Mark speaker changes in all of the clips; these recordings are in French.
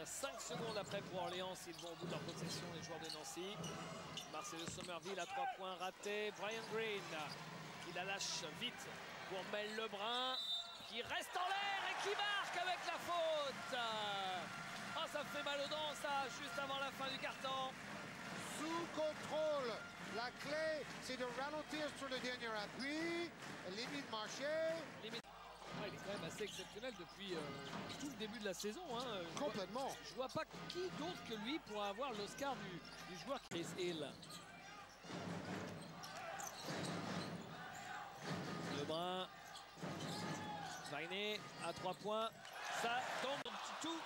Speaker 1: y a 5 secondes après pour Orléans s'ils vont au bout de leur possession, les joueurs de Nancy. Marcelo Somerville à 3 points raté. Brian Green qui la lâche vite pour Mel Lebrun qui reste en l'air et qui marque avec la faute. Oh, ça fait mal aux dents, ça, juste avant la fin du carton.
Speaker 2: Sous contrôle. La clé, c'est de ralentir sur le dernier appui, limite marcher.
Speaker 1: Limite. Ouais, il est quand même assez exceptionnel depuis euh, tout le début de la saison. Hein. Je vois-
Speaker 2: Complètement.
Speaker 1: Je vois pas qui d'autre que lui pourra avoir l'Oscar du, du joueur Chris Hill. Lebrun. Vainé à 3 points. Ça tombe un petit tout,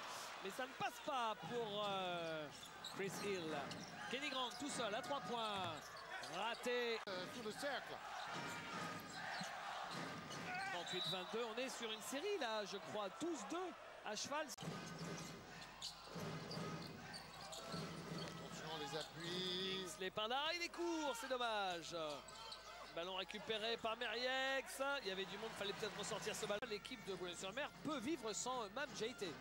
Speaker 1: mais ça ne passe pas pour euh, Chris Hill. Kenny Grant tout seul à 3 points. Raté.
Speaker 2: Euh, sous le cercle.
Speaker 1: 38-22. On est sur une série là, je crois. 12-2 à cheval.
Speaker 2: Attention les appuis.
Speaker 1: Les Pindar, il est court, c'est dommage. Ballon récupéré par Meriex. Il y avait du monde, fallait peut-être ressortir ce ballon. L'équipe de Boulogne-sur-Mer peut vivre sans Mam Jaité,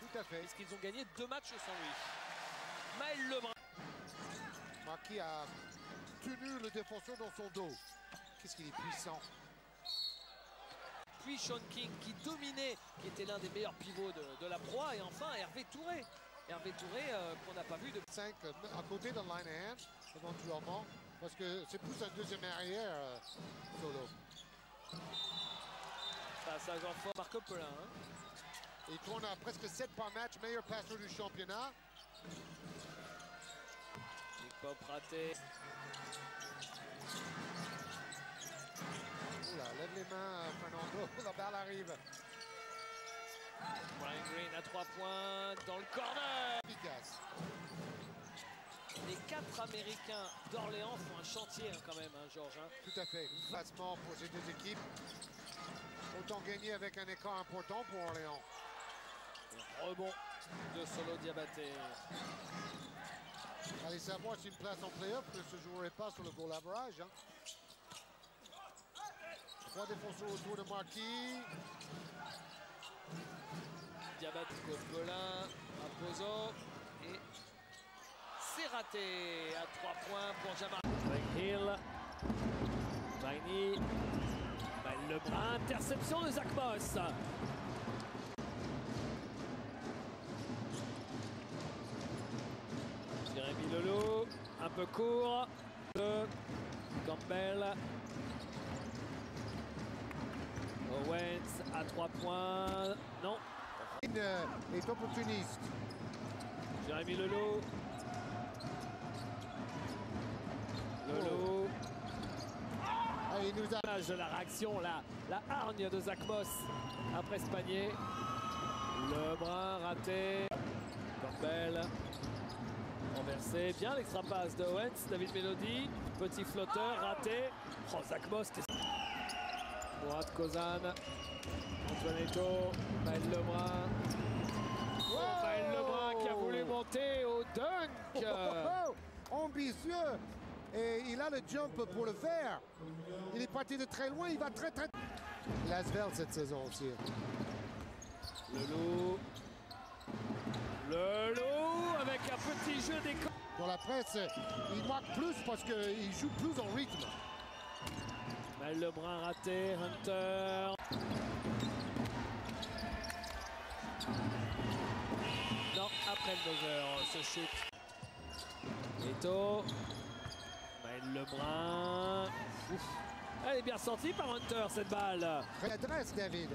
Speaker 2: Tout à fait.
Speaker 1: puisqu'ils ont gagné deux matchs sans lui? Maël Lebrun.
Speaker 2: Marquis a tenu le défenseur dans son dos. Qu'est-ce qu'il est puissant.
Speaker 1: Puis Sean King qui dominait, qui était l'un des meilleurs pivots de, de la proie. Et enfin Hervé Touré. Hervé Touré euh, qu'on n'a pas vu depuis.
Speaker 2: 5 à côté de line hand, éventuellement. Parce que c'est plus un deuxième arrière euh, solo.
Speaker 1: Passage en fort par Coppelin. hein.
Speaker 2: Il tourne à presque 7 par match, meilleur passeur du championnat.
Speaker 1: Big Pop raté.
Speaker 2: Oula, lève les mains, euh, Fernando. La balle arrive.
Speaker 1: Brian Green à 3 points dans le corner.
Speaker 2: Efficace.
Speaker 1: Les quatre Américains d'Orléans font un chantier hein, quand même, hein, Georges. hein.
Speaker 2: Tout à fait. Placement pour ces deux équipes. Autant gagner avec un écart important pour Orléans.
Speaker 1: Rebond de Solo Diabaté.
Speaker 2: Allez savoir si une place en playoff ne se jouerait pas sur le goal average. hein. Trois défenseurs autour de Marquis.
Speaker 1: Diabaté Coppelin, Aposo. Et c'est raté à 3 points pour Jamar. Greg Hill. Maël Lebrun. Interception de Zach Moss. Jérémy Lolo. Un peu court. De Campbell. Owens à 3 points. Non.
Speaker 2: Euh, est opportuniste.
Speaker 1: Jérémy Lelo. Lolo.
Speaker 2: Ah, il nous a
Speaker 1: la réaction, la, la hargne de Zach Moss après ce panier. Lebrun raté. Campbell. Renversé. Bien l'extra passe de Owens. David Melody. Petit flotteur raté. Oh, Zach Moss. Mourad Kozan. Antoinetto. Maël Lebrun. Oh, Maël Lebrun qui a voulu monter au dunk.
Speaker 2: Oh, oh, ambitieux. Et il a le jump pour le faire. Il est parti de très loin, il va très très... Lasvel cette saison aussi.
Speaker 1: Le loup. Le loup avec un petit jeu d'école.
Speaker 2: Dans la presse, il marque plus parce qu'il joue plus en rythme.
Speaker 1: Lebrun raté, Hunter. Non, après le buzzer, ce shoot. Eto. Maël Lebrun. Ouf. Elle est bien sortie par Hunter cette balle.
Speaker 2: Adresse, David.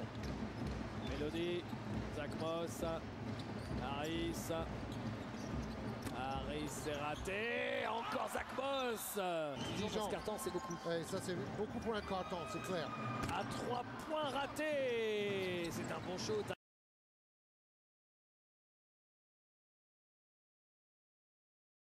Speaker 1: Mélodie, Zach Moss, Harris. C'est raté, encore Zach Moss.
Speaker 2: Dijon.
Speaker 1: ce carton c'est beaucoup.
Speaker 2: Ouais, ça, c'est beaucoup pour un carton, c'est clair.
Speaker 1: À trois points ratés, c'est un bon shoot.